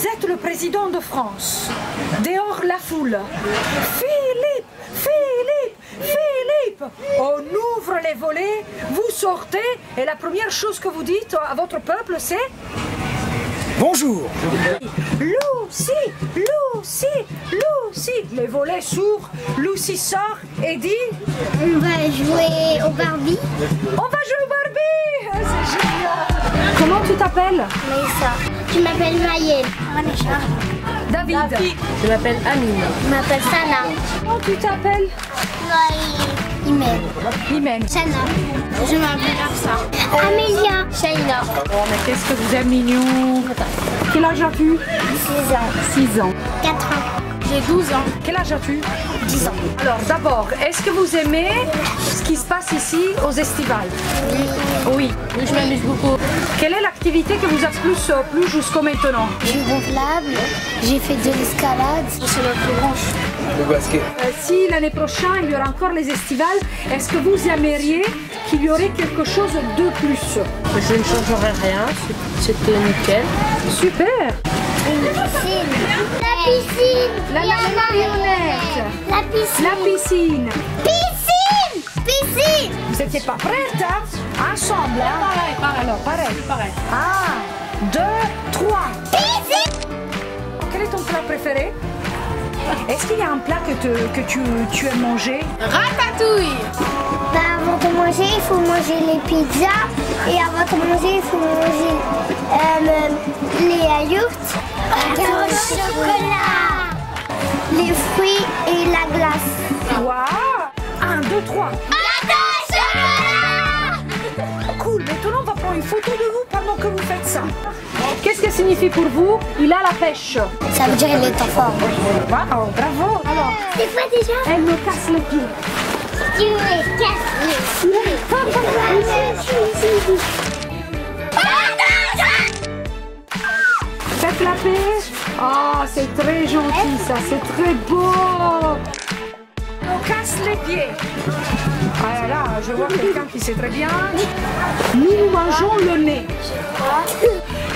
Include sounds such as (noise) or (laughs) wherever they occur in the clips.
Vous êtes le président de France. Dehors la foule. Philippe, Philippe, Philippe. On ouvre les volets, vous sortez et la première chose que vous dites à votre peuple c'est Bonjour Lucie, Lucie, Lucie. Les volets s'ouvrent, Lucie sort et dit On va jouer au Barbie. On va jouer au Barbie C'est génial Comment tu t'appelles Maïssa. Je m'appelle Maëlle. David. Je m'appelle Amine. Je m'appelle Sana. Comment tu t'appelles Imen. Imen. Sana. Je m'appelle Arsa. Amélia. Shaina. Oh mais qu'est-ce que vous êtes mignon Quel âge as-tu 6 ans. 6 ans. 4 ans. J'ai 12 ans. Quel âge as-tu 10 ans. Alors d'abord, est-ce que vous aimez ce qui se passe ici aux estivales? Oui. Oui, je m'amuse beaucoup. Quelle est l'activité que vous a plus euh, plu jusqu'au maintenant? Je suis gonflable. J'ai fait de l'escalade. C'est la plus branche. Le basket. Euh, Si l'année prochaine il y aura encore les estivales, est-ce que vous aimeriez qu'il y aurait quelque chose de plus? Je ne changerai rien. C'était nickel. Super La piscine. La piscine. La, la marionnette La piscine. La piscine Piscine. Piscine. Vous n'étiez pas prête, hein? Ensemble, hein? Pareil, pareil. Alors, pareil. Pareil. Un, deux, trois. Quel est ton plat préféré? Est-ce qu'il y a un plat que, te- que tu, tu aimes manger? Ratatouille. Bah, avant de manger, il faut manger les pizzas. Et avant de manger, il faut manger euh, les yaourts. Le chocolat. Les fruits et la glace. Waouh Un, deux, trois. Cool, maintenant on va prendre une photo de vous pendant que vous faites ça. Qu'est-ce que signifie pour vous Il a la pêche? Ça veut dire qu'il est en forme. Waouh, bravo Alors, C'est quoi déjà? Elle me casse les pieds. Tu me casses les Faites la pêche. Oh, c'est très gentil ça, c'est très beau. On casse les pieds. Ah là là, je vois quelqu'un qui sait très bien. Nous nous mangeons le nez.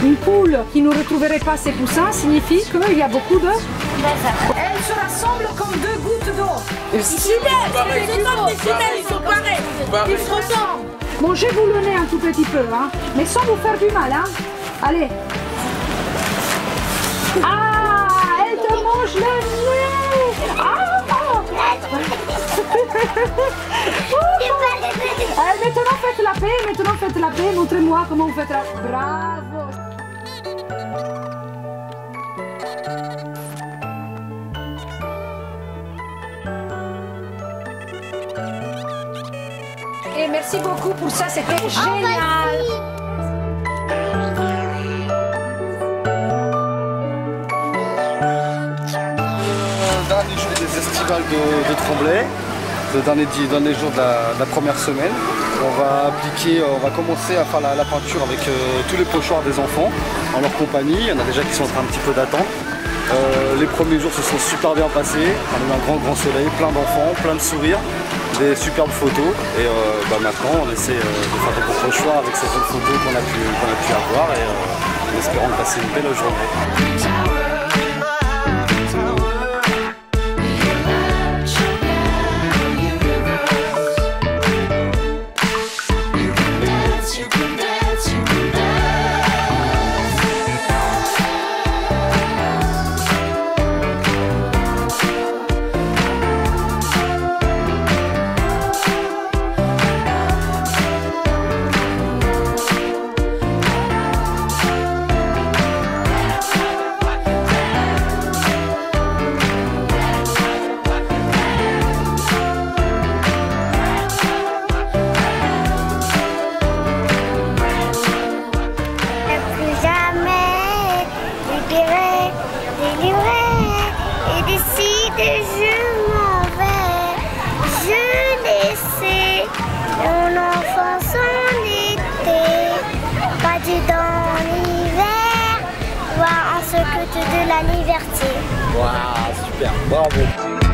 Une poule qui ne retrouverait pas ses poussins signifie qu'il y a beaucoup de... Elles se rassemblent comme deux gouttes d'eau. Les autres, les fidèles, ils sont pareils. Ils se ressemblent. Mangez-vous le nez un tout petit peu, hein, mais sans vous faire du mal. Hein. Allez. Ah, elle te mange le nez. Ah, (laughs) Eh, maintenant faites la paix, maintenant faites la paix. Montrez-moi comment vous faites la Bravo. Et merci beaucoup pour ça, c'était génial. Des estivales de, Tremblay, le dernier, dernier jour de la, première semaine. On va appliquer, euh, on va commencer à faire la, peinture avec euh, tous les pochoirs des enfants en leur compagnie. Il y en a déjà qui sont en train un petit peu d'attendre. Euh, les premiers jours se sont super bien passés. On a un grand grand soleil, plein d'enfants, plein de sourires, des superbes photos. Et bah, maintenant on essaie de faire des beaux pochoirs avec ces belles photos qu'on a, a pu avoir et en espérant passer une belle journée. Décide je m'en vais. Je laissais mon enfance en été, perdu dans l'hiver, voir en ce que de la liberté. Waouh, super, bravo